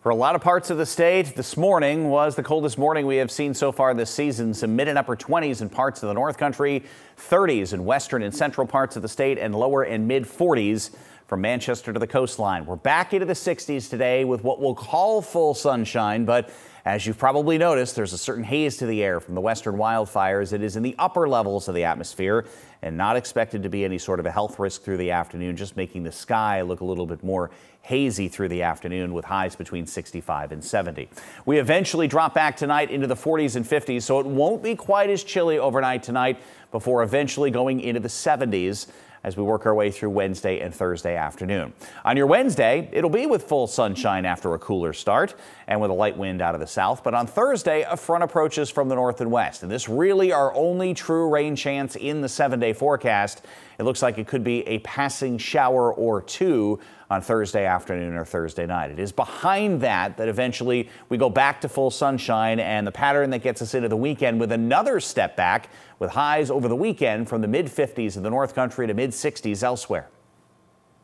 For a lot of parts of the state, this morning was the coldest morning we have seen so far this season. Some mid and upper 20s in parts of the North Country, 30s in western and central parts of the state, and lower and mid 40s from Manchester to the coastline. We're back into the 60s today with what we'll call full sunshine, but as you've probably noticed, there's a certain haze to the air from the western wildfires. It is in the upper levels of the atmosphere and not expected to be any sort of a health risk through the afternoon, just making the sky look a little bit more hazy through the afternoon with highs between 65 and 70. We eventually drop back tonight into the 40s and 50s, so it won't be quite as chilly overnight tonight before eventually going into the 70s as we work our way through Wednesday and Thursday afternoon. On your Wednesday, it'll be with full sunshine after a cooler start and with a light wind out of the south. But on Thursday, a front approaches from the north and west. And this really our only true rain chance in the seven day forecast. It looks like it could be a passing shower or two on Thursday afternoon or Thursday night. It is behind that that eventually we go back to full sunshine and the pattern that gets us into the weekend with another step back with highs over the weekend from the mid 50s in the North Country to mid 60s elsewhere.